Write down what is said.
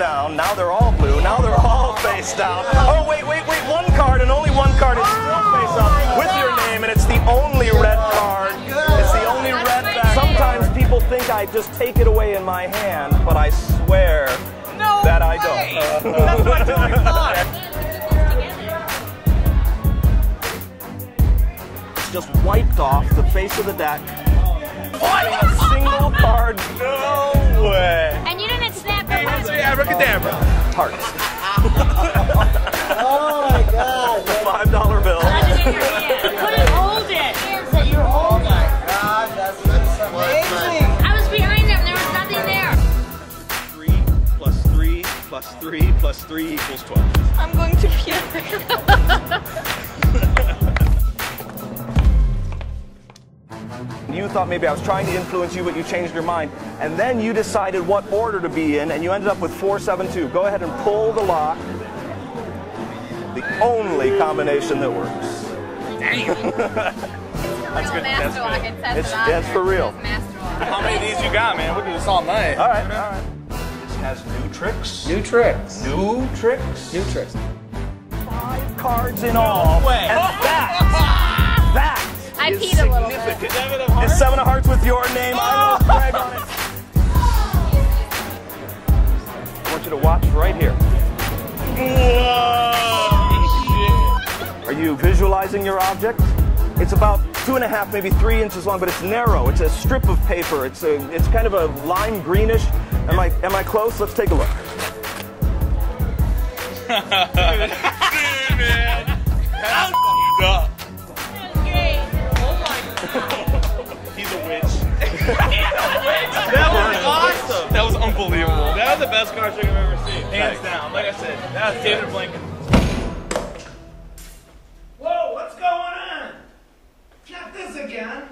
down. Now they're all blue. Now they're all face down. Oh, wait, wait, wait. One card and only one card is still face up with your name, and it's the only red card. It's the only red back. Sometimes people think I just take it away in my hand, but I swear that I don't. That's what I thought. Just wiped off the face of the deck. What? A single card. No way. Abracadabra. Hearts. Oh my god. Five dollar bill. couldn't hold it. That you're holding. Oh god, that's, that's amazing. I was behind them. There was nothing there. Three plus three plus three plus three equals twelve. I'm going to puke. You thought maybe I was trying to influence you, but you changed your mind. And then you decided what order to be in, and you ended up with 472. Go ahead and pull the lock. The only combination that works. That's good. That's Master lock. good. It It's- it that's for real. Master. How many of these you got, man? We'll do this all night. All right, all right. This has new tricks. New tricks. New tricks. New tricks. Five cards in all. way. Seven of hearts. with your name. I will brag on it. I want you to watch right here. Are you visualizing your object? It's about two and a half, maybe three inches long, but it's narrow. It's a strip of paper. It's a, it's kind of a lime greenish. Am I, am I close? Let's take a look. unbelievable. That was the best car trick I've ever seen. Hands Thanks. down. Like I said, that was David Blinken. Whoa, what's going on? Not this again.